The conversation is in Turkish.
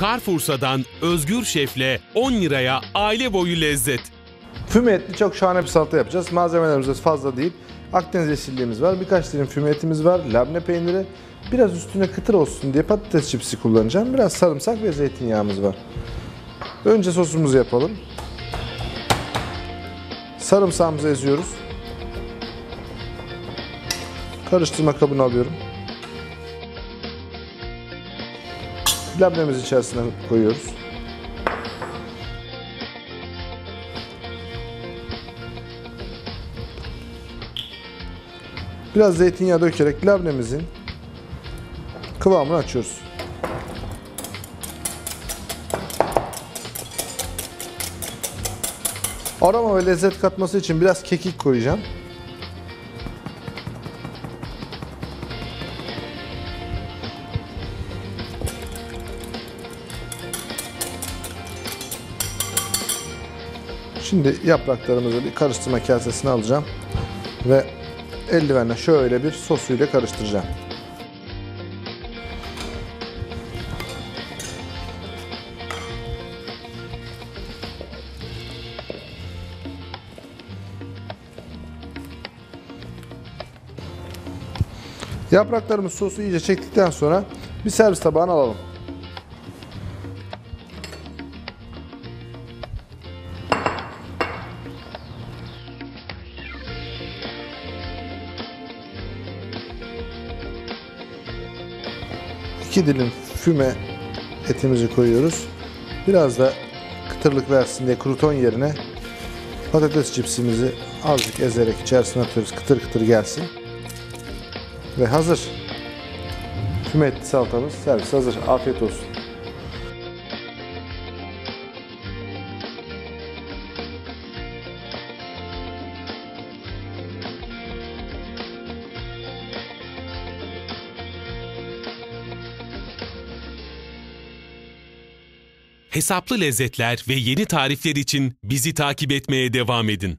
Carrefour'dan Özgür Şef'le 10 liraya aile boyu lezzet. Füme etli çok şahane bir salata yapacağız. Malzemelerimiz fazla değil. Akdeniz yeşilliğimiz var. Birkaç dilim füme etimiz var. Labne peyniri. Biraz üstüne kıtır olsun diye patates çipsi kullanacağım. Biraz sarımsak ve zeytinyağımız var. Önce sosumuzu yapalım. Sarımsağımızı eziyoruz. Karıştırma kabına alıyorum. Labnemizi içerisine koyuyoruz. Biraz zeytinyağı dökerek labnemizin kıvamını açıyoruz. Aroma ve lezzet katması için biraz kekik koyacağım. Şimdi yapraklarımızı bir karıştırma kasesine alacağım ve eldivenle şöyle bir sosuyla karıştıracağım. Yapraklarımız sosu iyice çektikten sonra bir servis tabağına alalım. İki dilim füme etimizi koyuyoruz. Biraz da kıtırlık versin diye kruton yerine patates cipsimizi azıcık ezerek içerisine atıyoruz. Kıtır kıtır gelsin. Ve hazır. Füme etli salatamız servis hazır. Afiyet olsun. Hesaplı lezzetler ve yeni tarifler için bizi takip etmeye devam edin.